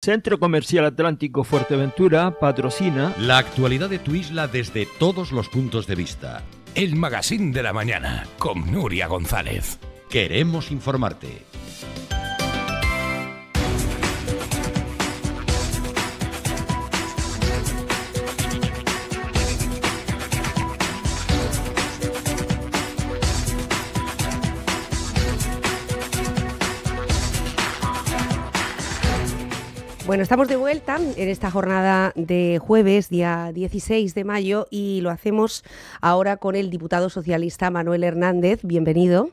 Centro Comercial Atlántico Fuerteventura patrocina la actualidad de tu isla desde todos los puntos de vista. El Magazine de la Mañana con Nuria González. Queremos informarte. Bueno, estamos de vuelta en esta jornada de jueves, día 16 de mayo, y lo hacemos ahora con el diputado socialista Manuel Hernández. Bienvenido.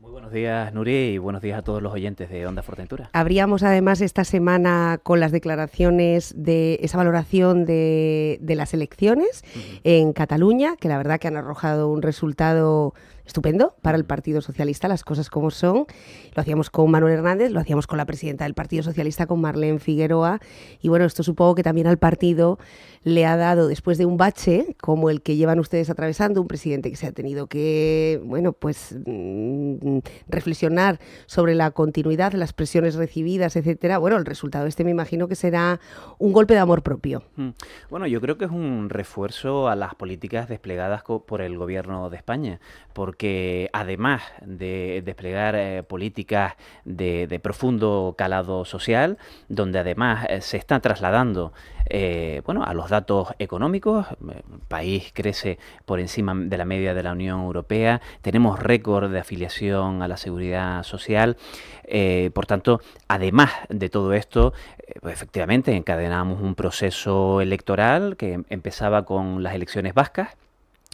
Muy buenos días, Nuri, y buenos días a todos los oyentes de Onda Fortentura. Abríamos además esta semana con las declaraciones de esa valoración de, las elecciones en Cataluña, que la verdad que han arrojado un resultado estupendo para el Partido Socialista, las cosas como son. Lo hacíamos con Manuel Hernández, lo hacíamos con la presidenta del Partido Socialista, con Marlene Figueroa. Y bueno, esto supongo que también al partido le ha dado, después de un bache como el que llevan ustedes atravesando, un presidente que se ha tenido que, bueno, pues mm, reflexionar sobre la continuidad, las presiones recibidas, etcétera. Bueno, el resultado este me imagino que será un golpe de amor propio. Mm. Bueno, yo creo que es un refuerzo a las políticas desplegadas por el gobierno de España, porque además de desplegar eh, políticas de, profundo calado social, donde además eh, se está trasladando eh, bueno, a los datos económicos. El país crece por encima de la media de la Unión Europea. Tenemos récord de afiliación a la seguridad social. Eh, por tanto, además de todo esto, eh, pues efectivamente encadenamos un proceso electoral que empezaba con las elecciones vascas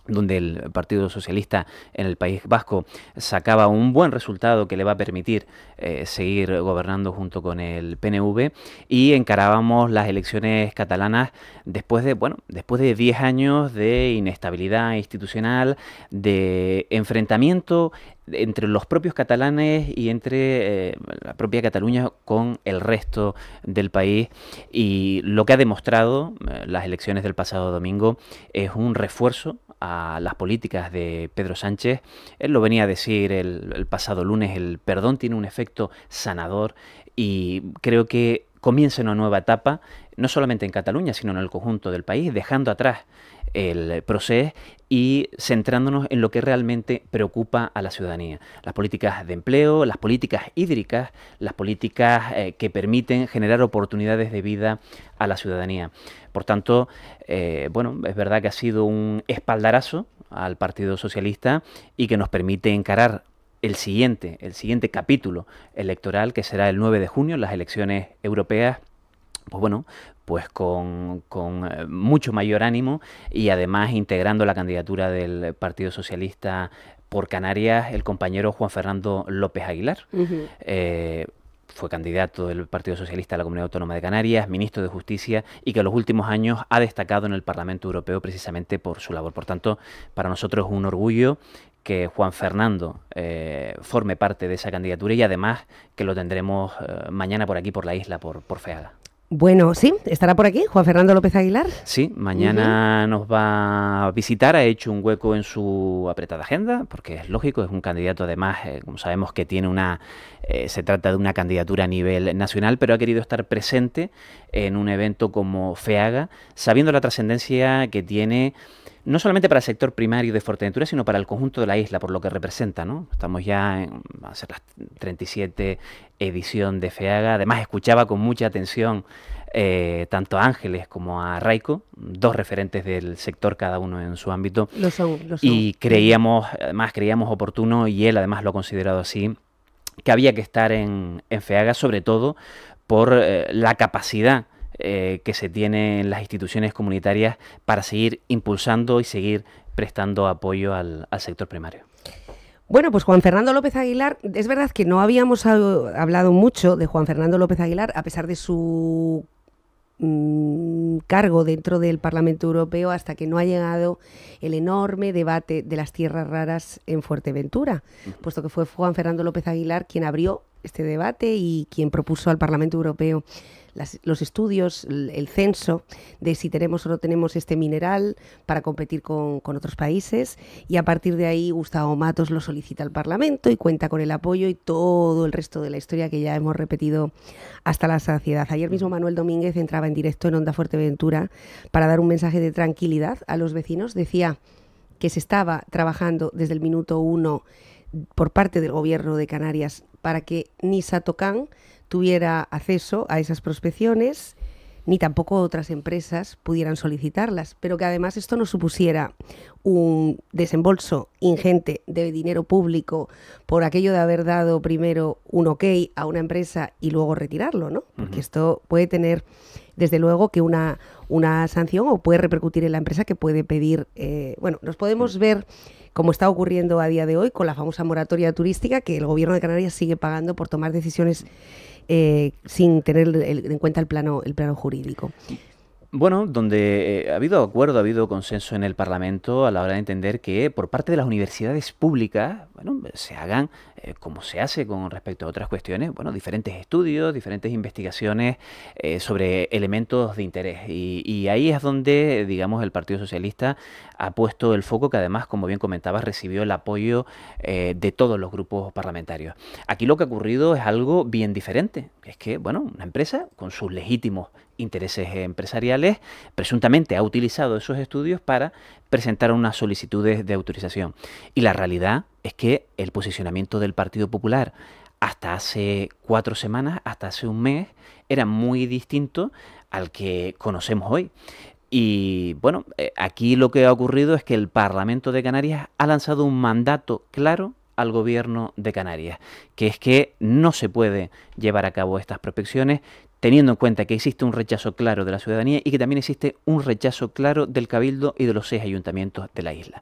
donde el Partido Socialista en el País Vasco sacaba un buen resultado que le va a permitir eh, seguir gobernando junto con el PNV y encarábamos las elecciones catalanas después de bueno después de 10 años de inestabilidad institucional de enfrentamiento entre los propios catalanes y entre eh, la propia Cataluña con el resto del país. Y lo que ha demostrado eh, las elecciones del pasado domingo es un refuerzo a las políticas de Pedro Sánchez. Él lo venía a decir el, pasado lunes, el perdón tiene un efecto sanador y creo que comienza una nueva etapa, no solamente en Cataluña, sino en el conjunto del país, dejando atrás el proceso y centrándonos en lo que realmente preocupa a la ciudadanía. Las políticas de empleo, las políticas hídricas, las políticas eh, que permiten generar oportunidades de vida a la ciudadanía. Por tanto, eh, bueno, es verdad que ha sido un espaldarazo al Partido Socialista y que nos permite encarar el siguiente, el siguiente capítulo electoral, que será el 9 de junio, las elecciones europeas, pues bueno, pues con, eh, mucho mayor ánimo y además integrando la candidatura del Partido Socialista por Canarias el compañero Juan Fernando López Aguilar fue candidato del Partido Socialista a la Comunidad Autónoma de Canarias, ministro de Justicia y que en los últimos años ha destacado en el Parlamento Europeo precisamente por su labor. Por tanto, para nosotros es un orgullo que Juan Fernando eh, forme parte de esa candidatura y además que lo tendremos eh, mañana por aquí, por la isla, por, por Feaga. Bueno, sí, estará por aquí Juan Fernando López Aguilar. Sí, mañana nos va a visitar, ha hecho un hueco en su apretada agenda, porque es lógico, es un candidato además, eh, como sabemos que tiene una, eh, se trata de una candidatura a nivel nacional, pero ha querido estar presente en un evento como FEAGA, sabiendo la trascendencia que tiene no solamente para el sector primario de Fuerteventura, sino para el conjunto de la isla, por lo que representa, ¿no? Estamos ya en va a ser la 37 edición de FEAGA. Además, escuchaba con mucha atención eh, tanto a Ángeles como a Raico, dos referentes del sector, cada uno en su ámbito. Lo son, lo son. Y creíamos, además creíamos oportuno, y él además lo ha considerado así, que había que estar en, FEAGA, sobre todo por eh, la capacidad eh, que se tiene en las instituciones comunitarias para seguir impulsando y seguir prestando apoyo al, sector primario. Bueno, pues Juan Fernando López Aguilar, es verdad que no habíamos hablado mucho de Juan Fernando López Aguilar, a pesar de su mm, cargo dentro del Parlamento Europeo, hasta que no ha llegado el enorme debate de las tierras raras en Fuerteventura, puesto que fue Juan Fernando López Aguilar quien abrió este debate y quien propuso al Parlamento Europeo los estudios, el, censo de si tenemos o no tenemos este mineral para competir con, otros países y a partir de ahí Gustavo Matos lo solicita al Parlamento y cuenta con el apoyo y todo el resto de la historia que ya hemos repetido hasta la saciedad. Ayer mismo Manuel Domínguez entraba en directo en Onda Fuerteventura para dar un mensaje de tranquilidad a los vecinos. Decía que se estaba trabajando desde el minuto uno por parte del gobierno de Canarias para que ni Satocán tuviera acceso a esas prospecciones, ni tampoco otras empresas pudieran solicitarlas, pero que además esto no supusiera un desembolso ingente de dinero público por aquello de haber dado primero un ok a una empresa y luego retirarlo, ¿no? Porque esto puede tener, desde luego, que una una sanción o puede repercutir en la empresa que puede pedir, eh, bueno, nos podemos ver como está ocurriendo a día de hoy con la famosa moratoria turística que el gobierno de Canarias sigue pagando por tomar decisiones eh, sin tener en cuenta el plano, el plano jurídico. Bueno, donde eh, ha habido acuerdo, ha habido consenso en el Parlamento a la hora de entender que por parte de las universidades públicas, bueno, se hagan, eh, como se hace con respecto a otras cuestiones, bueno, diferentes estudios, diferentes investigaciones eh, sobre elementos de interés. Y, ahí es donde, digamos, el Partido Socialista ha puesto el foco que además, como bien comentabas, recibió el apoyo de todos los grupos parlamentarios. Aquí lo que ha ocurrido es algo bien diferente. Es que, bueno, una empresa con sus legítimos intereses empresariales, presuntamente ha utilizado esos estudios para presentar unas solicitudes de autorización. Y la realidad es que el posicionamiento del Partido Popular hasta hace cuatro semanas, hasta hace un mes, era muy distinto al que conocemos hoy. Y bueno, eh, aquí lo que ha ocurrido es que el Parlamento de Canarias ha lanzado un mandato claro al gobierno de Canarias, que es que no se puede llevar a cabo estas prospecciones teniendo en cuenta que existe un rechazo claro de la ciudadanía y que también existe un rechazo claro del Cabildo y de los seis ayuntamientos de la isla.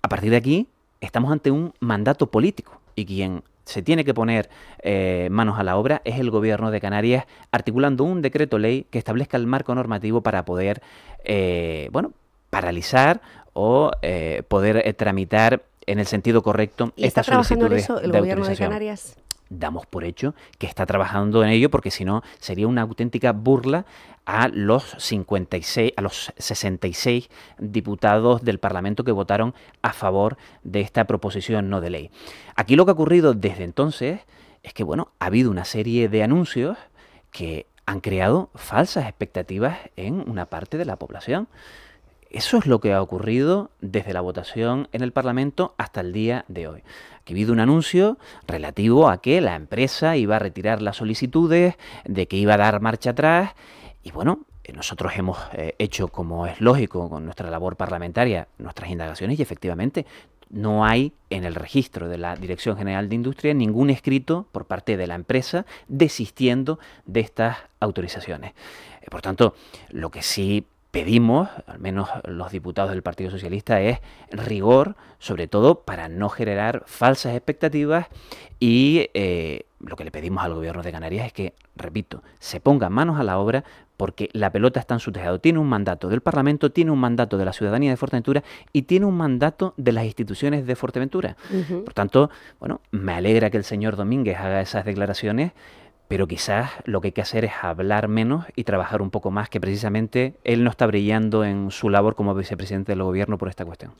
A partir de aquí, estamos ante un mandato político y quien se tiene que poner eh, manos a la obra es el gobierno de Canarias articulando un decreto ley que establezca el marco normativo para poder, eh, bueno, paralizar o eh, poder tramitar en el sentido correcto ¿Y está trabajando en eso el gobierno de Canarias? Damos por hecho que está trabajando en ello porque si no sería una auténtica burla a los 56 a los 66 diputados del Parlamento que votaron a favor de esta proposición no de ley. Aquí lo que ha ocurrido desde entonces es que bueno, ha habido una serie de anuncios que han creado falsas expectativas en una parte de la población. Eso es lo que ha ocurrido desde la votación en el Parlamento hasta el día de hoy. Habido un anuncio relativo a que la empresa iba a retirar las solicitudes, de que iba a dar marcha atrás y bueno, eh, nosotros hemos eh, hecho, como es lógico, con nuestra labor parlamentaria, nuestras indagaciones y efectivamente no hay en el registro de la Dirección General de Industria ningún escrito por parte de la empresa desistiendo de estas autorizaciones. Eh, por tanto, lo que sí pedimos, al menos los diputados del Partido Socialista, es rigor, sobre todo para no generar falsas expectativas y eh, lo que le pedimos al gobierno de Canarias es que, repito, se ponga manos a la obra porque la pelota está en su tejado. Tiene un mandato del Parlamento, tiene un mandato de la ciudadanía de Fuerteventura y tiene un mandato de las instituciones de Fuerteventura. Por tanto, bueno, me alegra que el señor Domínguez haga esas declaraciones pero quizás lo que hay que hacer es hablar menos y trabajar un poco más, que precisamente él no está brillando en su labor como vicepresidente del gobierno por esta cuestión.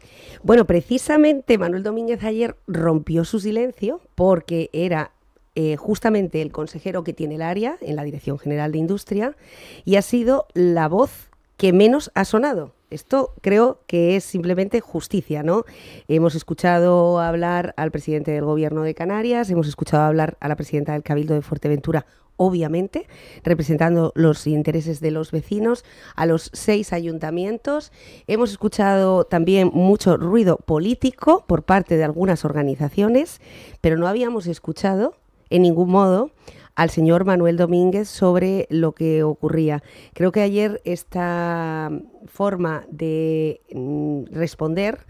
Bueno, precisamente Manuel Domínguez ayer rompió su silencio porque era eh, justamente el consejero que tiene el área en la Dirección General de Industria y ha sido la voz que menos ha sonado. Esto creo que es simplemente justicia, ¿no? Hemos escuchado hablar al presidente del Gobierno de Canarias, hemos escuchado hablar a la presidenta del Cabildo de Fuerteventura, obviamente, representando los intereses de los vecinos, a los seis ayuntamientos. Hemos escuchado también mucho ruido político por parte de algunas organizaciones, pero no habíamos escuchado en ningún modo al señor Manuel Domínguez sobre lo que ocurría. Creo que ayer esta forma de mm, responder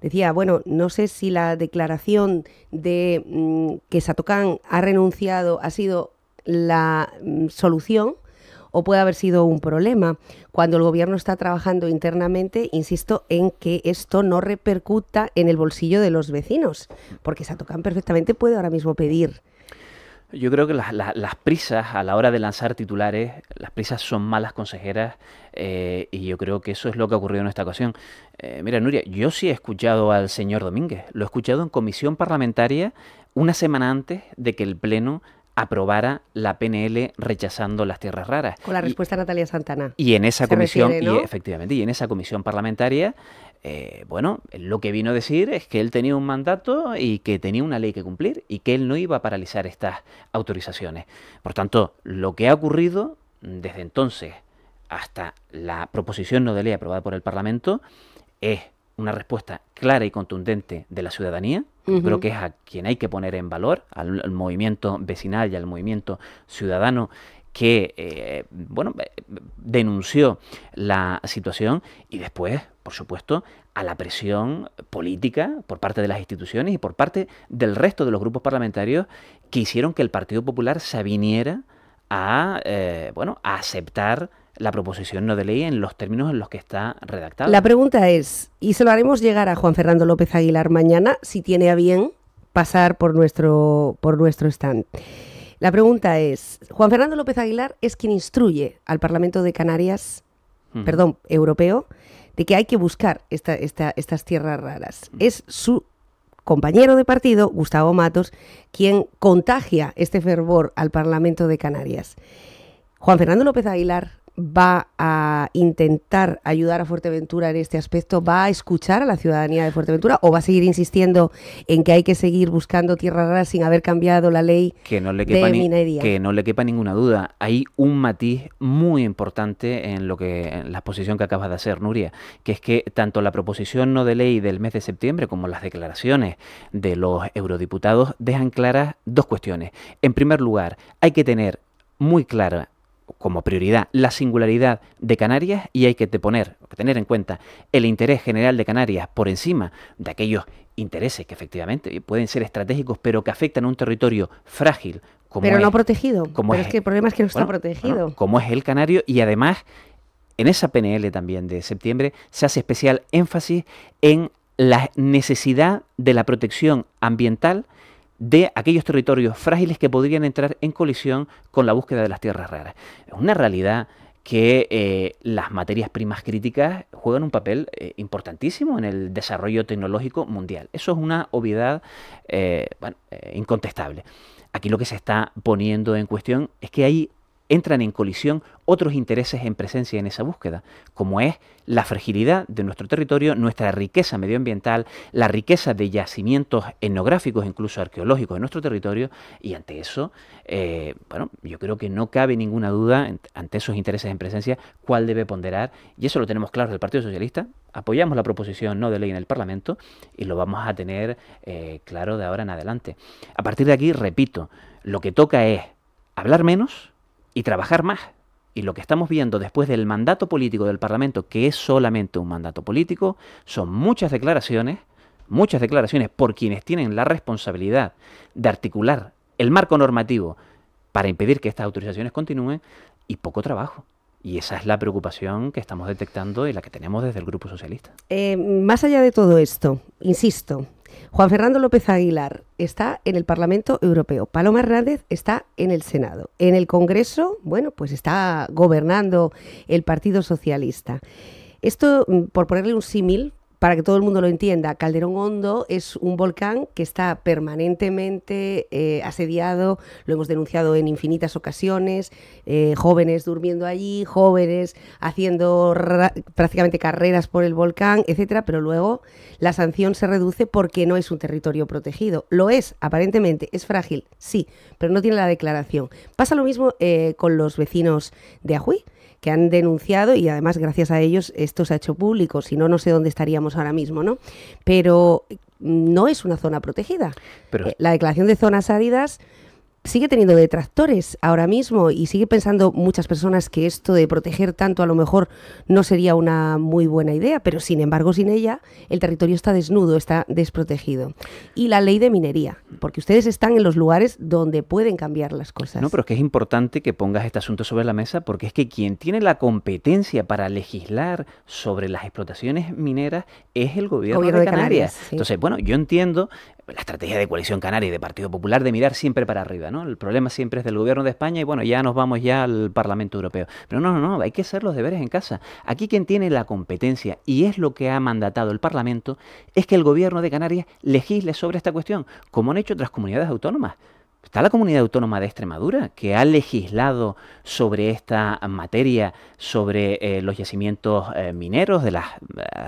decía, bueno, no sé si la declaración de mm, que Satocán ha renunciado ha sido la mm, solución o puede haber sido un problema. Cuando el gobierno está trabajando internamente, insisto en que esto no repercuta en el bolsillo de los vecinos, porque Satocán perfectamente puede ahora mismo pedir Yo creo que las prisas a la hora de lanzar titulares, las prisas son malas consejeras eh, y yo creo que eso es lo que ha ocurrido en esta ocasión. Eh, mira, Nuria, yo sí he escuchado al señor Domínguez, lo he escuchado en comisión parlamentaria una semana antes de que el Pleno aprobara la PNL rechazando las tierras raras. Con la respuesta de Natalia Santana. Y en esa comisión, y efectivamente, y en esa comisión parlamentaria, eh, bueno, lo que vino a decir es que él tenía un mandato y que tenía una ley que cumplir y que él no iba a paralizar estas autorizaciones. Por tanto, lo que ha ocurrido desde entonces hasta la proposición no de ley aprobada por el Parlamento es una respuesta clara y contundente de la ciudadanía, creo que es a quien hay que poner en valor, al, movimiento vecinal y al movimiento ciudadano que eh, bueno eh, denunció la situación y después, por supuesto, a la presión política por parte de las instituciones y por parte del resto de los grupos parlamentarios que hicieron que el Partido Popular se aviniera a eh, bueno a aceptar la proposición no de ley en los términos en los que está redactada. La pregunta es, y se lo haremos llegar a Juan Fernando López Aguilar mañana, si tiene a bien pasar por nuestro, por nuestro stand. La pregunta es, Juan Fernando López Aguilar es quien instruye al Parlamento de Canarias, perdón, europeo, de que hay que buscar esta, estas tierras raras. Es su compañero de partido, Gustavo Matos, quien contagia este fervor al Parlamento de Canarias. Juan Fernando López Aguilar va a intentar ayudar a Fuerteventura en este aspecto? ¿Va a escuchar a la ciudadanía de Fuerteventura o va a seguir insistiendo en que hay que seguir buscando tierras raras sin haber cambiado la ley que no le quepa de minería? que no le quepa ninguna duda. Hay un matiz muy importante en lo que en la exposición que acabas de hacer, Nuria, que es que tanto la proposición no de ley del mes de septiembre como las declaraciones de los eurodiputados dejan claras dos cuestiones. En primer lugar, hay que tener muy clara como prioridad la singularidad de Canarias y hay que poner, tener en cuenta el interés general de Canarias por encima de aquellos intereses que efectivamente pueden ser estratégicos, pero que afectan a un territorio frágil. Como pero no protegido. Como es, que el problema es que no está protegido. como es el canario y además en esa PNL también de septiembre se hace especial énfasis en la necesidad de la protección ambiental de aquellos territorios frágiles que podrían entrar en colisión con la búsqueda de las tierras raras. Es una realidad que eh, las materias primas críticas juegan un papel eh, importantísimo en el desarrollo tecnológico mundial. Eso es una obviedad eh, incontestable. Aquí lo que se está poniendo en cuestión es que hay entran en colisión otros intereses en presencia en esa búsqueda, como es la fragilidad de nuestro territorio, nuestra riqueza medioambiental, la riqueza de yacimientos etnográficos, incluso arqueológicos en nuestro territorio, y ante eso, eh, bueno, yo creo que no cabe ninguna duda ante esos intereses en presencia cuál debe ponderar, y eso lo tenemos claro del Partido Socialista, apoyamos la proposición no de ley en el Parlamento y lo vamos a tener eh, claro de ahora en adelante. A partir de aquí, repito, lo que toca es hablar menos, y trabajar más. Y lo que estamos viendo después del mandato político del Parlamento, que es solamente un mandato político, son muchas declaraciones, muchas declaraciones por quienes tienen la responsabilidad de articular el marco normativo para impedir que estas autorizaciones continúen y poco trabajo. Y esa es la preocupación que estamos detectando y la que tenemos desde el Grupo Socialista. Eh, más allá de todo esto, insisto, Juan Fernando López Aguilar está en el Parlamento Europeo. Paloma Hernández está en el Senado. En el Congreso, bueno, pues está gobernando el Partido Socialista. Esto, mm, por ponerle un símil, para que todo el mundo lo entienda, Calderón Hondo es un volcán que está permanentemente eh, asediado, lo hemos denunciado en infinitas ocasiones, eh, jóvenes durmiendo allí, jóvenes haciendo prácticamente carreras por el volcán, etcétera, pero luego la sanción se reduce porque no es un territorio protegido. Lo es, aparentemente, es frágil, sí, pero no tiene la declaración. Pasa lo mismo eh, con los vecinos de Ajuy que han denunciado y además gracias a ellos esto se ha hecho público, si no, no sé dónde estaríamos ahora mismo, ¿no? Pero no es una zona protegida. Pero... Eh, la declaración de zonas áridas sigue teniendo detractores ahora mismo y sigue pensando muchas personas que esto de proteger tanto a lo mejor no sería una muy buena idea, pero sin embargo sin ella el territorio está desnudo, está desprotegido. Y la ley de minería, porque ustedes están en los lugares donde pueden cambiar las cosas. No, pero es que es importante que pongas este asunto sobre la mesa porque es que quien tiene la competencia para legislar sobre las explotaciones mineras es el gobierno, de, Canarias. Entonces, bueno, yo entiendo la estrategia de coalición canaria y de Partido Popular de mirar siempre para arriba, ¿no? El problema siempre es del gobierno de España y bueno, ya nos vamos ya al Parlamento Europeo. Pero no, no, no, hay que hacer los deberes en casa. Aquí quien tiene la competencia, y es lo que ha mandatado el Parlamento, es que el gobierno de Canarias legisle sobre esta cuestión, como han hecho otras comunidades autónomas. Está la comunidad autónoma de Extremadura, que ha legislado sobre esta materia, sobre eh, los yacimientos eh, mineros de las,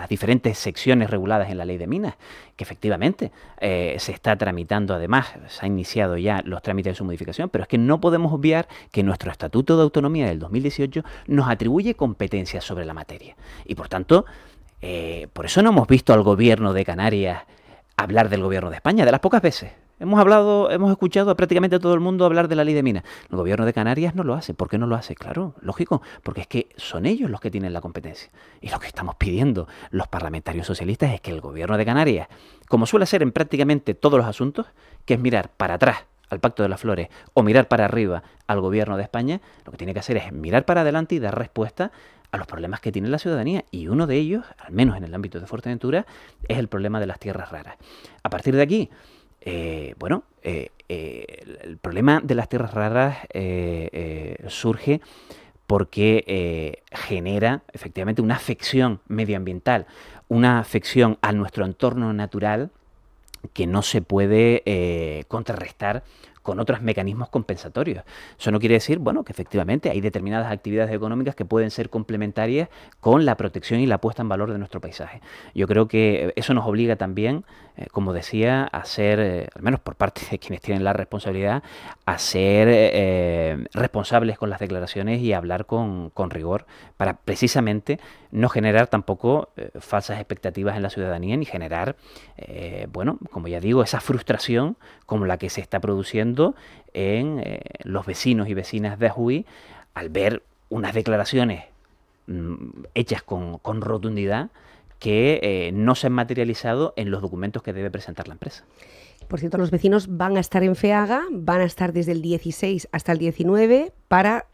diferentes secciones reguladas en la ley de minas, que efectivamente eh, se está tramitando, además, se ha iniciado ya los trámites de su modificación, pero es que no podemos obviar que nuestro Estatuto de Autonomía del 2018 nos atribuye competencias sobre la materia. Y por tanto, por eso no hemos visto al gobierno de Canarias hablar del gobierno de España, de las pocas veces Hemos hablado, hemos escuchado a prácticamente todo el mundo hablar de la ley de minas. El gobierno de Canarias no lo hace. ¿Por qué no lo hace? Claro, lógico, porque es que son ellos los que tienen la competencia. Y lo que estamos pidiendo los parlamentarios socialistas es que el gobierno de Canarias, como suele hacer en prácticamente todos los asuntos, que es mirar para atrás al Pacto de las Flores o mirar para arriba al gobierno de España, lo que tiene que hacer es mirar para adelante y dar respuesta a los problemas que tiene la ciudadanía. Y uno de ellos, al menos en el ámbito de Fuerteventura, es el problema de las tierras raras. A partir de aquí, eh, bueno, eh, eh, el problema de las tierras raras surge porque genera efectivamente una afección medioambiental, una afección a nuestro entorno natural que no se puede contrarrestar con otros mecanismos compensatorios. Eso no quiere decir, bueno, que efectivamente hay determinadas actividades económicas que pueden ser complementarias con la protección y la puesta en valor de nuestro paisaje. Yo creo que eso nos obliga también, eh, como decía, a ser, eh, al menos por parte de quienes tienen la responsabilidad, a ser eh, responsables con las declaraciones y hablar con, con rigor para precisamente no generar tampoco falsas expectativas en la ciudadanía ni generar, bueno, como ya digo, esa frustración como la que se está produciendo en eh, los vecinos y vecinas de Ajuy al ver unas declaraciones mm, hechas con, rotundidad que eh, no se han materializado en los documentos que debe presentar la empresa. Por cierto, los vecinos van a estar en FEAGA, van a estar desde el 16 hasta el 19 para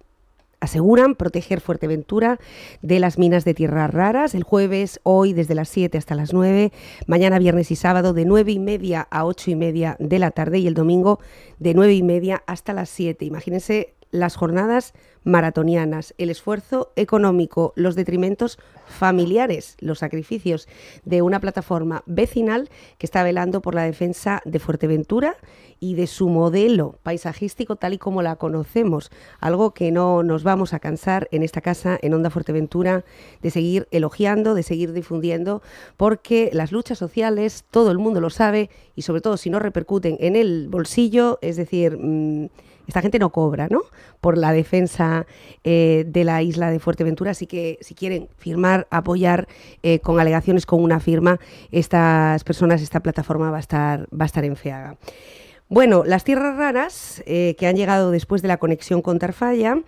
aseguran proteger Fuerteventura de las minas de tierras raras. El jueves, hoy, desde las 7 hasta las 9. Mañana, viernes y sábado, de 9 y media a 8 y media de la tarde. Y el domingo, de 9 y media hasta las 7. Imagínense las jornadas maratonianas, el esfuerzo económico, los detrimentos familiares, los sacrificios de una plataforma vecinal que está velando por la defensa de Fuerteventura y de su modelo paisajístico tal y como la conocemos, algo que no nos vamos a cansar en esta casa, en Onda Fuerteventura, de seguir elogiando, de seguir difundiendo, porque las luchas sociales, todo el mundo lo sabe, y sobre todo si no repercuten en el bolsillo, es decir, mm, esta gente no cobra, ¿no? Por la defensa eh, de la isla de Fuerteventura, así que si quieren firmar, apoyar eh, con alegaciones con una firma, estas personas, esta plataforma va a estar, va a estar en. Bueno, las tierras raras eh, que han llegado después de la conexión con Tarfalla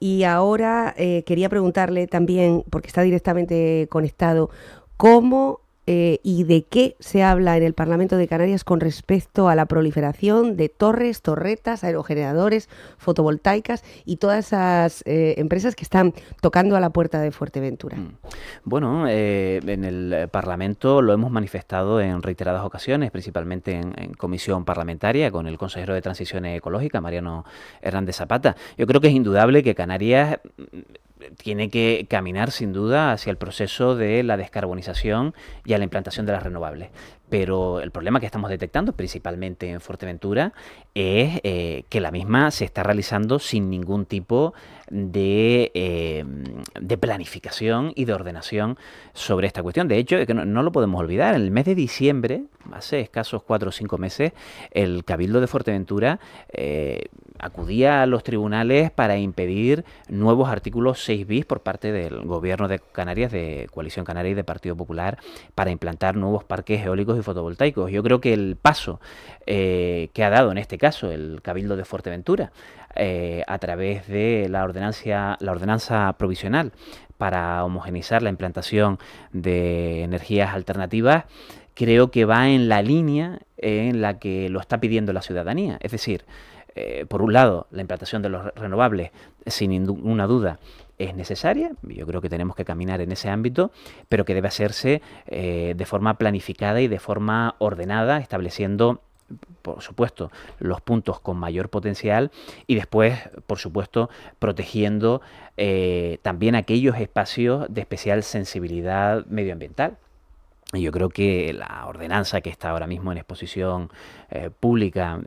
y ahora quería preguntarle también, porque está directamente conectado, cómo eh, y de qué se habla en el Parlamento de Canarias con respecto a la proliferación de torres, torretas, aerogeneradores, fotovoltaicas y todas esas eh, empresas que están tocando a la puerta de Fuerteventura. Mm. Bueno, eh, en el Parlamento lo hemos manifestado en reiteradas ocasiones, principalmente en, en, comisión parlamentaria con el consejero de Transición Ecológica, Mariano Hernández Zapata. Yo creo que es indudable que Canarias tiene que caminar sin duda hacia el proceso de la descarbonización y a la implantación de las renovables. Pero el problema que estamos detectando, principalmente en Fuerteventura, es eh, que la misma se está realizando sin ningún tipo de, eh, de, planificación y de ordenación sobre esta cuestión. De hecho, que no, lo podemos olvidar, en el mes de diciembre, hace escasos cuatro o cinco meses, el Cabildo de Fuerteventura eh, acudía a los tribunales para impedir nuevos artículos 6 bis por parte del gobierno de Canarias, de Coalición Canaria y de Partido Popular, para implantar nuevos parques eólicos y fotovoltaicos. Yo creo que el paso eh, que ha dado en este caso el Cabildo de Fuerteventura eh, a través de la ordenanza, la ordenanza provisional para homogenizar la implantación de energías alternativas, creo que va en la línea en la que lo está pidiendo la ciudadanía. Es decir, eh, por un lado, la implantación de los renovables, sin ninguna duda, es necesaria, yo creo que tenemos que caminar en ese ámbito, pero que debe hacerse eh, de forma planificada y de forma ordenada, estableciendo por supuesto, los puntos con mayor potencial y después, por supuesto, protegiendo eh, también aquellos espacios de especial sensibilidad medioambiental. Y yo creo que la ordenanza que está ahora mismo en exposición eh, pública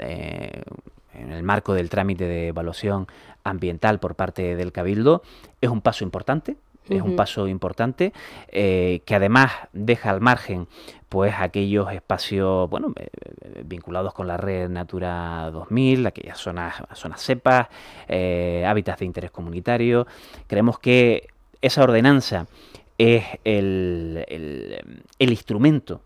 en el marco del trámite de evaluación ambiental por parte del Cabildo es un paso importante, es un paso importante eh, que además deja al margen pues aquellos espacios bueno vinculados con la red Natura 2000 aquellas zonas zonas cepas hábitats de interés comunitario creemos que esa ordenanza es el, el, instrumento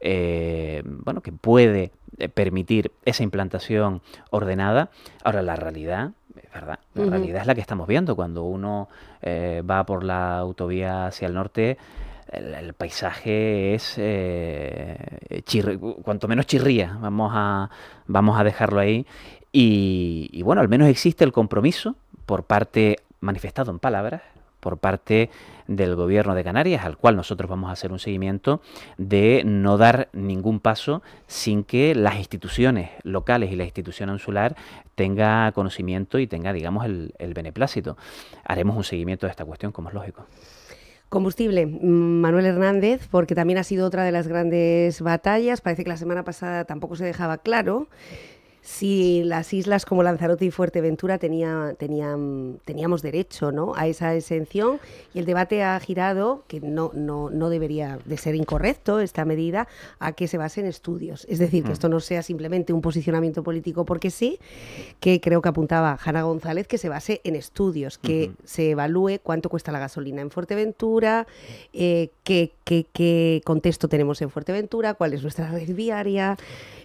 eh, bueno, que puede eh, permitir esa implantación ordenada. Ahora, la realidad, verdad, la realidad es la que estamos viendo. Cuando uno eh, va por la autovía hacia el norte, el, paisaje es cuanto menos chirría, vamos a, vamos a dejarlo ahí. Y, y bueno, al menos existe el compromiso por parte manifestado en palabras por parte del gobierno de Canarias, al cual nosotros vamos a hacer un seguimiento de no dar ningún paso sin que las instituciones locales y la institución insular tenga conocimiento y tenga, digamos, el, beneplácito. Haremos un seguimiento de esta cuestión, como es lógico. Combustible, Manuel Hernández, porque también ha sido otra de las grandes batallas. Parece que la semana pasada tampoco se dejaba claro si las islas como Lanzarote y Fuerteventura tenía, tenían, teníamos derecho ¿no? a esa exención y el debate ha girado, que no, no, no debería de ser incorrecto esta medida, a que se base en estudios. Es decir, que mm. esto no sea simplemente un posicionamiento político porque sí, que creo que apuntaba Jana González, que se base en estudios, que se evalúe cuánto cuesta la gasolina en Fuerteventura, eh, qué, qué, qué contexto tenemos en Fuerteventura, cuál es nuestra red viaria,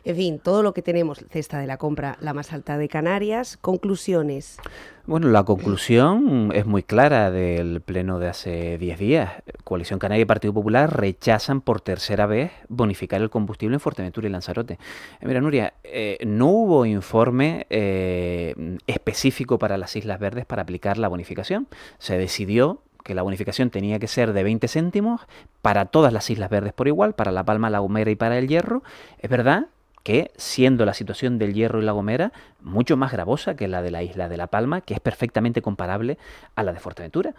en fin, todo lo que tenemos, cesta de la compra la más alta de Canarias. Conclusiones. Bueno, la conclusión es muy clara del pleno de hace 10 días. Coalición Canaria y Partido Popular rechazan por tercera vez bonificar el combustible en Fuerteventura y Lanzarote. Eh, mira, Nuria, eh, no hubo informe eh, específico para las Islas Verdes para aplicar la bonificación. Se decidió que la bonificación tenía que ser de 20 céntimos para todas las Islas Verdes por igual, para La Palma, La Gomera y para el Hierro. Es verdad que siendo la situación del Hierro y La Gomera mucho más gravosa que la de la isla de La Palma, que es perfectamente comparable a la de Fuerteventura.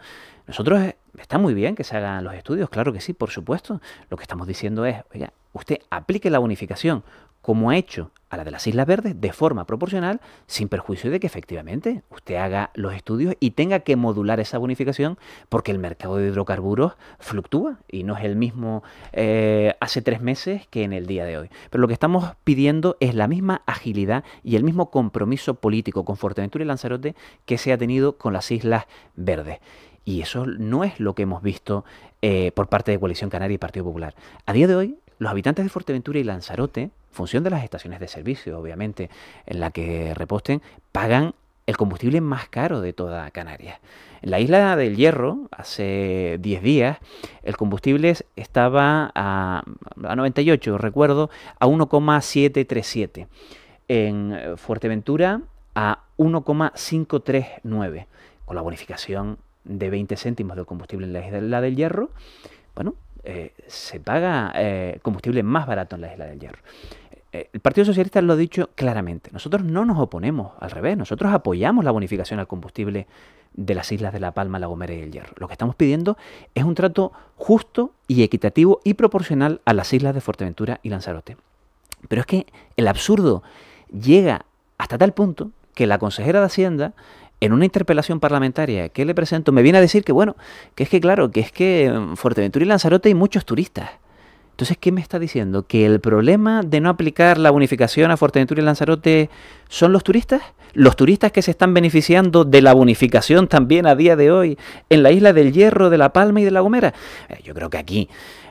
Nosotros eh, está muy bien que se hagan los estudios, claro que sí, por supuesto. Lo que estamos diciendo es, oiga, usted aplique la bonificación como ha hecho a la de las Islas Verdes de forma proporcional, sin perjuicio de que efectivamente usted haga los estudios y tenga que modular esa bonificación, porque el mercado de hidrocarburos fluctúa y no es el mismo eh, hace tres meses que en el día de hoy. Pero lo que estamos pidiendo es la misma agilidad y el mismo compromiso político con Fuerteventura y Lanzarote que se ha tenido con las Islas Verdes. Y eso no es lo que hemos visto eh, por parte de Coalición Canaria y Partido Popular. A día de hoy, los habitantes de Fuerteventura y Lanzarote, función de las estaciones de servicio, obviamente, en la que reposten, pagan el combustible más caro de toda Canarias. En la isla del Hierro, hace 10 días, el combustible estaba a, a 98, recuerdo, a 1,737. En Fuerteventura, a 1,539, con la bonificación de 20 céntimos del combustible en la isla del Hierro. Bueno, eh, se paga eh, combustible más barato en la isla del Hierro. Eh, el Partido Socialista lo ha dicho claramente. Nosotros no nos oponemos, al revés, nosotros apoyamos la bonificación al combustible de las islas de La Palma, La Gomera y el Hierro. Lo que estamos pidiendo es un trato justo y equitativo y proporcional a las islas de Fuerteventura y Lanzarote. Pero es que el absurdo llega hasta tal punto que la consejera de Hacienda en una interpelación parlamentaria que le presento, me viene a decir que, bueno, que es que, claro, que es que en Fuerteventura y Lanzarote hay muchos turistas. Entonces, ¿qué me está diciendo? ¿Que el problema de no aplicar la bonificación a Fuerteventura y Lanzarote son los turistas? ¿Los turistas que se están beneficiando de la bonificación también a día de hoy en la isla del Hierro, de La Palma y de La Gomera? Eh, yo creo que aquí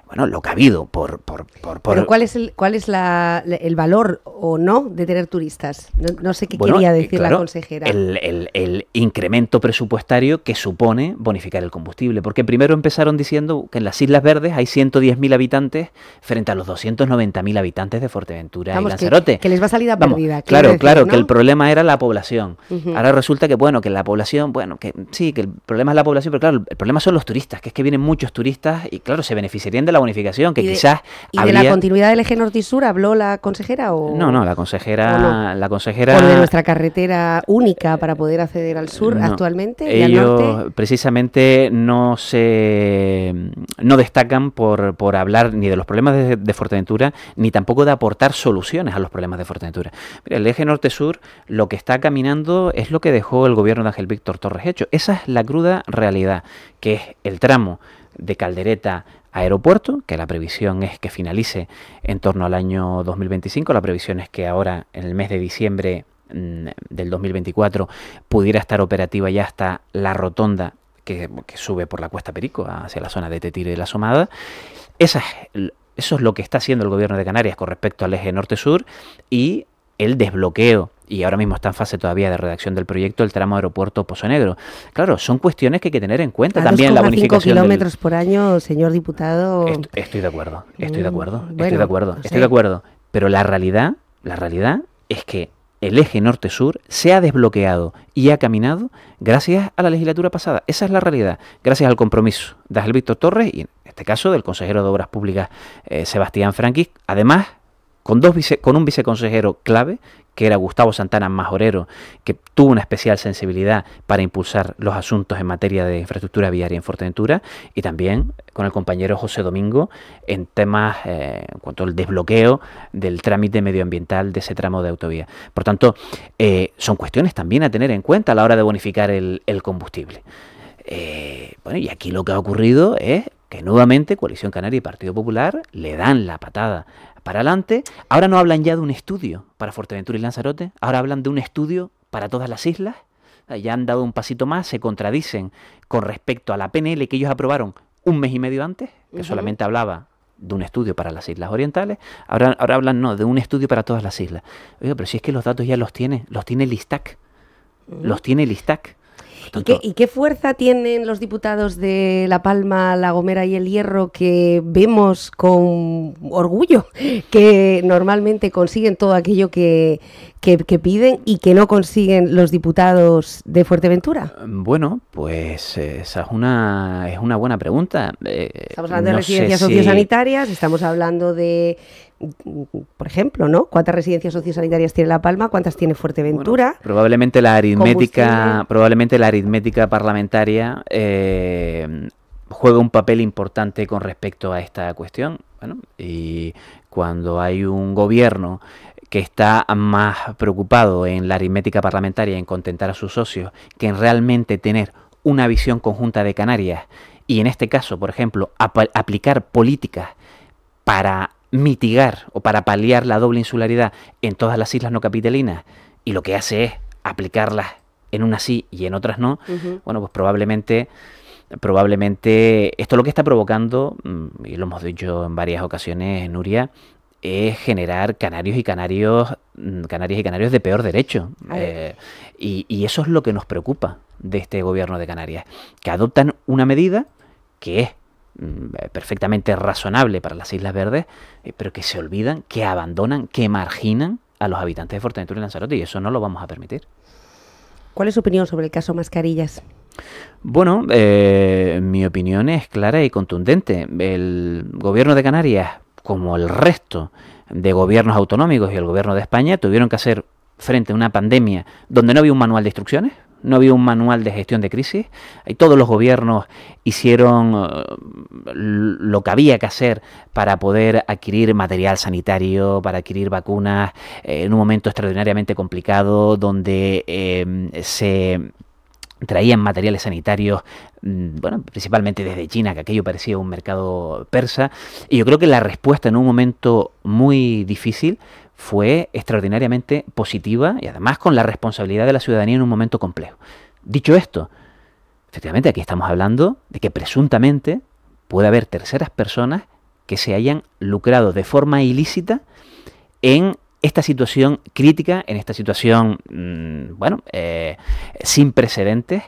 bueno, lo que ha habido por... por, por, Pero ¿cuál es, el, cuál es la, el valor o no de tener turistas? No, sé qué quería eh, decir la consejera. El, el, incremento presupuestario que supone bonificar el combustible, porque primero empezaron diciendo que en las Islas Verdes hay 110.000 habitantes frente a los 290.000 habitantes de Fuerteventura y Lanzarote. Que, les va a salir a. Claro, claro, que el problema era la población. Ahora resulta que, bueno, que la población, bueno, que sí, que el problema es la población, pero claro, el problema son los turistas, que es que vienen muchos turistas y, claro, se beneficiarían de la bonificación, que quizás... ¿Y de la continuidad del eje norte y sur habló la consejera o...? No, no, la consejera... La consejera... ¿O de nuestra carretera única para poder acceder al sur actualmente y ellos al norte? precisamente no se... no destacan por, por hablar ni de los problemas de, de, Fuerteventura, ni tampoco de aportar soluciones a los problemas de Fuerteventura. Mira, el eje norte-sur lo que está caminando es lo que dejó el gobierno de Ángel Víctor Torres hecho. Esa es la cruda realidad, que es el tramo de Caldereta aeropuerto, que la previsión es que finalice en torno al año 2025. La previsión es que ahora, en el mes de diciembre mm, del 2024, pudiera estar operativa ya hasta la rotonda que, sube por la Cuesta Perico hacia la zona de Tetire y la Somada. Eso es lo que está haciendo el gobierno de Canarias con respecto al eje norte-sur y el desbloqueo y ahora mismo está en fase todavía de redacción del proyecto el tramo aeropuerto Pozo Negro. Claro, son cuestiones que hay que tener en cuenta. También la bonificación. kilómetros por año, señor diputado. estoy de acuerdo, estoy de mm, acuerdo, estoy de acuerdo, estoy de acuerdo. Pero la realidad, la realidad es que el eje norte-sur se ha desbloqueado y ha caminado gracias a la legislatura pasada. Esa es la realidad. Gracias al compromiso de Ángel Víctor Torres y en este caso del consejero de Obras Públicas eh, Sebastián Franquis. Además, con, dos con un viceconsejero clave que era Gustavo Santana Majorero, que tuvo una especial sensibilidad para impulsar los asuntos en materia de infraestructura viaria en Fuerteventura, y también con el compañero José Domingo en temas eh, en cuanto al desbloqueo del trámite medioambiental de ese tramo de autovía. Por tanto, eh, son cuestiones también a tener en cuenta a la hora de bonificar el, combustible. Eh, bueno, y aquí lo que ha ocurrido es que nuevamente Coalición Canaria y Partido Popular le dan la patada para adelante. Ahora no hablan ya de un estudio para Fuerteventura y Lanzarote, ahora hablan de un estudio para todas las islas. Ya han dado un pasito más, se contradicen con respecto a la PNL que ellos aprobaron un mes y medio antes, que solamente hablaba de un estudio para las islas orientales, ahora, ahora hablan no, de un estudio para todas las islas. Oiga, pero si es que los datos ya los tiene, los tiene el ISTAC, los tiene el ISTAC. ¿Y qué, fuerza tienen los diputados de La Palma, La Gomera y El Hierro que vemos con orgullo que normalmente consiguen todo aquello que, piden y que no consiguen los diputados de Fuerteventura? Bueno, pues esa es una, es una buena pregunta. Eh, estamos hablando de residencias sociosanitarias, estamos hablando de por ejemplo, ¿no? ¿Cuántas residencias sociosanitarias tiene La Palma? ¿Cuántas tiene Fuerteventura? probablemente la aritmética, probablemente la aritmética parlamentaria eh, juega un papel importante con respecto a esta cuestión. y cuando hay un gobierno que está más preocupado en la aritmética parlamentaria, en contentar a sus socios, que en realmente tener una visión conjunta de Canarias y en este caso, por ejemplo, aplicar políticas para mitigar o para paliar la doble insularidad en todas las islas no capitalinas y lo que hace es aplicarlas en unas sí y en otras no, bueno, pues probablemente probablemente esto lo que está provocando, mm, y lo hemos dicho en varias ocasiones, Nuria, es generar canarios y canarios, mm, canarios y canarios de peor derecho. Eh, y, y, eso es lo que nos preocupa de este gobierno de Canarias, que adoptan una medida que es perfectamente razonable para las Islas Verdes, eh, pero que se olvidan, que abandonan, que marginan a los habitantes de Fuerteventura y Lanzarote, y eso no lo vamos a permitir. ¿Cuál es su opinión sobre el caso Mascarillas? Bueno, eh, mi opinión es clara y contundente. El gobierno de Canarias, como el resto de gobiernos autonómicos y el gobierno de España, tuvieron que hacer frente a una pandemia donde no había un manual de instrucciones, no había un manual de gestión de crisis. Y todos los gobiernos hicieron eh, lo que había que hacer para poder adquirir material sanitario, para adquirir vacunas eh, en un momento extraordinariamente complicado donde eh, se traían materiales sanitarios, mm, bueno, principalmente desde China, que aquello parecía un mercado persa. Y yo creo que la respuesta en un momento muy difícil fue extraordinariamente positiva y además con la responsabilidad de la ciudadanía en un momento complejo. Dicho esto, efectivamente aquí estamos hablando de que presuntamente puede haber terceras personas que se hayan lucrado de forma ilícita en esta situación crítica, en esta situación, mm, bueno, eh, sin precedentes,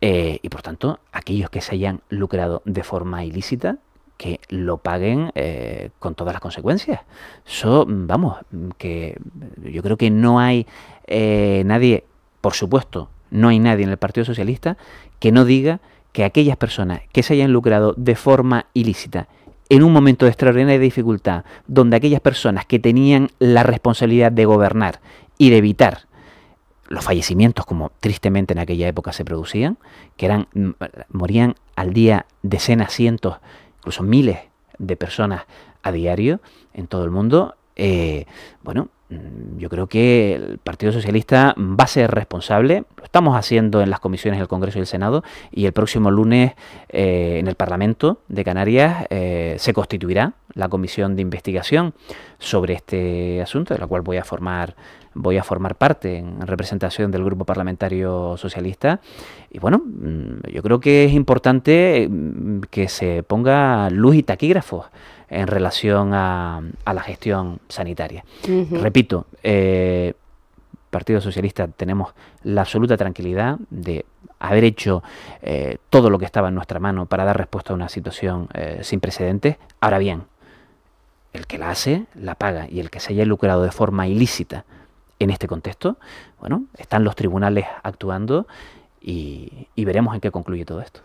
eh, y por tanto, aquellos que se hayan lucrado de forma ilícita, que lo paguen eh, con todas las consecuencias. Eso, vamos, que yo creo que no hay nadie, por supuesto, no hay nadie en el Partido Socialista que no diga que aquellas personas que se hayan lucrado de forma ilícita en un momento de extraordinaria dificultad, donde aquellas personas que tenían la responsabilidad de gobernar y de evitar los fallecimientos como tristemente en aquella época se producían, que eran morían al día decenas, cientos, incluso miles de personas a diario en todo el mundo, eh, bueno, mm, yo creo que el Partido Socialista va a ser responsable, lo estamos haciendo en las comisiones del Congreso y el Senado, y el próximo lunes eh, en el Parlamento de Canarias eh, se constituirá la comisión de investigación sobre este asunto, de la cual voy a formar voy a formar parte en representación del grupo parlamentario socialista y bueno mm, yo creo que es importante mm, que se ponga luz y taquígrafos en relación a, la gestión sanitaria. Repito, eh, Partido Socialista tenemos la absoluta tranquilidad de haber hecho eh, todo lo que estaba en nuestra mano para dar respuesta a una situación eh, sin precedentes. Ahora bien, el que la hace, la paga, y el que se haya lucrado de forma ilícita en este contexto, bueno, están los tribunales actuando y veremos en qué concluye todo esto.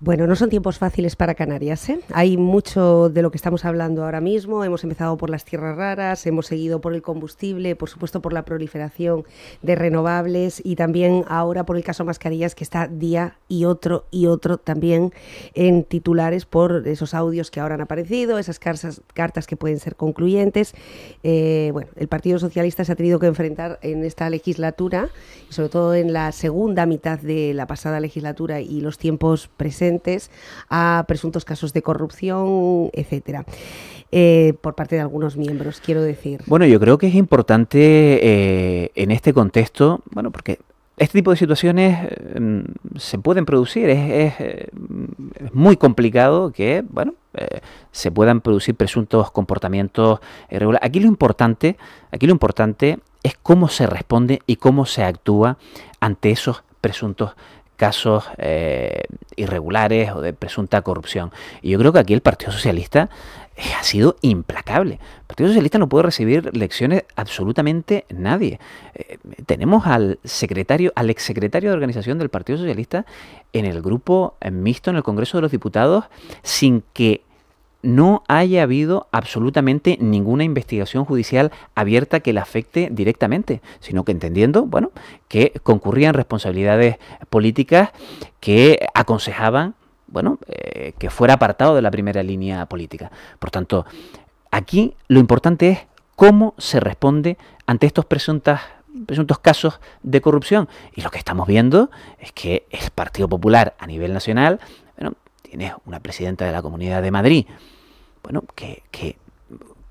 Bueno, no son tiempos fáciles para Canarias. ¿eh? Hay mucho de lo que estamos hablando ahora mismo. Hemos empezado por las tierras raras, hemos seguido por el combustible, por supuesto por la proliferación de renovables y también ahora por el caso mascarillas que está día y otro y otro también en titulares por esos audios que ahora han aparecido, esas cartas, que pueden ser concluyentes. Eh, bueno, el Partido Socialista se ha tenido que enfrentar en esta legislatura, sobre todo en la segunda mitad de la pasada legislatura y los tiempos presentes a presuntos casos de corrupción, etcétera. Eh, por parte de algunos miembros, quiero decir. Bueno, yo creo que es importante eh, en este contexto, bueno, porque este tipo de situaciones eh, se pueden producir, es, muy complicado que, bueno, se puedan producir presuntos comportamientos irregulares. Aquí lo importante, aquí lo importante es cómo se responde y cómo se actúa ante esos presuntos casos eh, irregulares o de presunta corrupción. Y yo creo que aquí el Partido Socialista eh, ha sido implacable. El Partido Socialista no puede recibir lecciones absolutamente nadie. Eh, tenemos al secretario, al exsecretario de organización del Partido Socialista en el grupo mixto en el Congreso de los Diputados sin que no haya habido absolutamente ninguna investigación judicial abierta que le afecte directamente, sino que entendiendo, bueno, que concurrían responsabilidades políticas que aconsejaban, bueno, eh, que fuera apartado de la primera línea política. Por tanto, aquí lo importante es cómo se responde ante estos presuntos casos de corrupción. Y lo que estamos viendo es que el Partido Popular a nivel nacional, bueno, tiene una presidenta de la Comunidad de Madrid, bueno, que,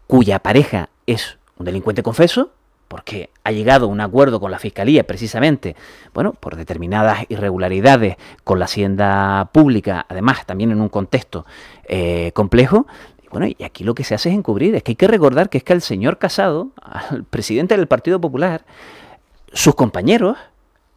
cuya pareja es un delincuente confeso, porque ha llegado a un acuerdo con la Fiscalía precisamente, bueno, por determinadas irregularidades con la hacienda pública, además también en un contexto eh, complejo. Bueno, y aquí lo que se hace es encubrir, es que hay que recordar que es que al señor Casado, al presidente del Partido Popular, sus compañeros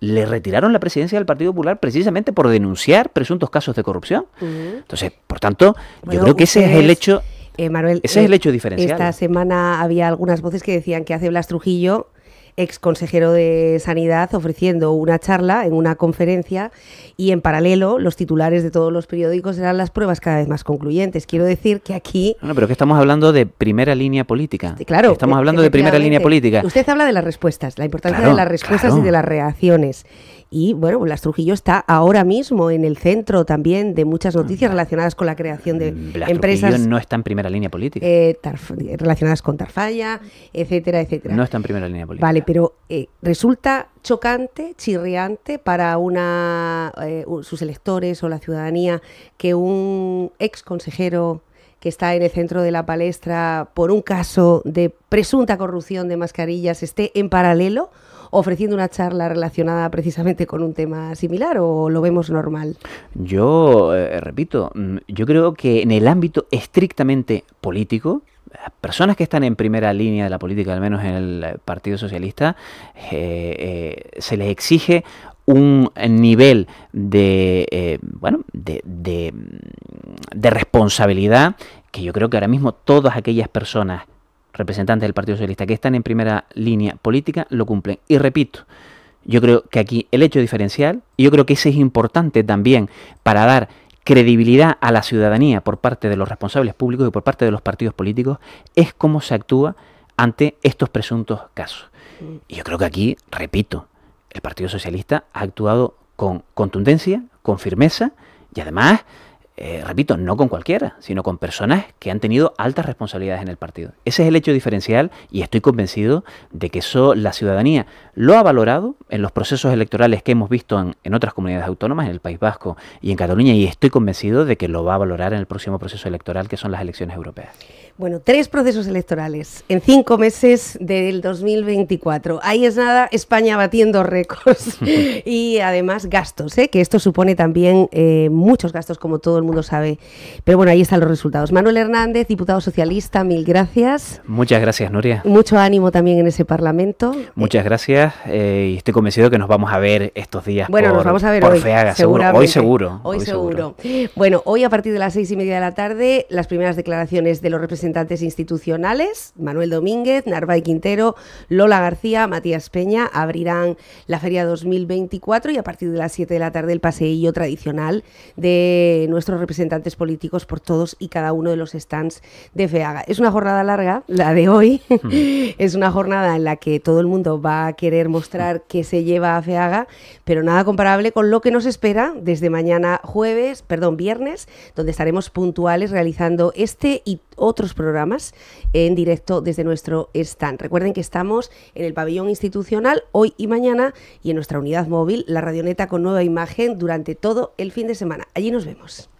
le retiraron la presidencia del Partido Popular precisamente por denunciar presuntos casos de corrupción. Entonces, por tanto, yo creo que ese es el hecho. Eh, ese es el eh, hecho diferencial. Esta semana había algunas voces que decían que hace Blas Trujillo ex consejero de Sanidad, ofreciendo una charla en una conferencia y en paralelo los titulares de todos los periódicos eran las pruebas cada vez más concluyentes. Quiero decir que aquí... No, pero que estamos hablando de primera línea política. Claro. Estamos hablando de primera línea política. Usted habla de las respuestas, la importancia de las respuestas y de las reacciones. Y bueno, Blas Trujillo está ahora mismo en el centro también de muchas noticias mm. relacionadas con la creación de Blas empresas. Trujillo no está en primera línea política. Eh, relacionadas con Tarfalla, etcétera, etcétera. No está en primera línea política. Vale, pero eh, resulta chocante, chirriante para una, eh, sus electores o la ciudadanía que un ex consejero que está en el centro de la palestra por un caso de presunta corrupción de mascarillas, esté en paralelo ofreciendo una charla relacionada precisamente con un tema similar o lo vemos normal? Yo, eh, repito, mm, yo creo que en el ámbito estrictamente político, las personas que están en primera línea de la política, al menos en el Partido Socialista, eh, eh, se les exige un nivel de, bueno, de, de responsabilidad que yo creo que ahora mismo todas aquellas personas representantes del Partido Socialista que están en primera línea política lo cumplen. Y repito, yo creo que aquí el hecho diferencial, y yo creo que ese es importante también para dar credibilidad a la ciudadanía por parte de los responsables públicos y por parte de los partidos políticos, es cómo se actúa ante estos presuntos casos. Y yo creo que aquí, repito, el Partido Socialista ha actuado con contundencia, con firmeza y además eh, repito, no con cualquiera, sino con personas que han tenido altas responsabilidades en el partido. Ese es el hecho diferencial y estoy convencido de que eso la ciudadanía lo ha valorado en los procesos electorales que hemos visto en, en otras comunidades autónomas, en el País Vasco y en Cataluña, y estoy convencido de que lo va a valorar en el próximo proceso electoral, que son las elecciones europeas. Bueno, tres procesos electorales en cinco meses del 2024. Ahí es nada, España batiendo récords y además gastos, ¿eh? que esto supone también eh, muchos gastos, como todo el mundo sabe. Pero bueno, ahí están los resultados. Manuel Hernández, diputado socialista, mil gracias. Muchas gracias, Nuria. Mucho ánimo también en ese Parlamento. Muchas gracias eh, y estoy convencido que nos vamos a ver estos días. Bueno, nos vamos a ver hoy. Feaga, seguro. Hoy seguro. Hoy, seguro. Bueno, hoy a partir de las seis y media de la tarde, las primeras declaraciones de los representantes representantes institucionales, Manuel Domínguez, Narváez Quintero, Lola García, Matías Peña, abrirán la Feria 2024 y a partir de las 7 de la tarde el paseillo tradicional de nuestros representantes políticos por todos y cada uno de los stands de FEAGA. Es una jornada larga, la de hoy, es una jornada en la que todo el mundo va a querer mostrar qué se lleva a FEAGA, pero nada comparable con lo que nos espera desde mañana jueves, perdón, viernes, donde estaremos puntuales realizando este y otros programas en directo desde nuestro stand. Recuerden que estamos en el pabellón institucional hoy y mañana y en nuestra unidad móvil, la radioneta con nueva imagen durante todo el fin de semana. Allí nos vemos.